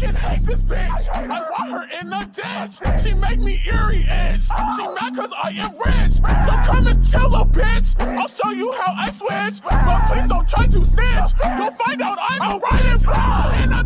this bitch. I want her in the ditch. She make me eerie itch. She mad cause I am rich. So come and chill a bitch. I'll show you how I switch. But please don't try to snitch. You'll find out I'm a riding pro.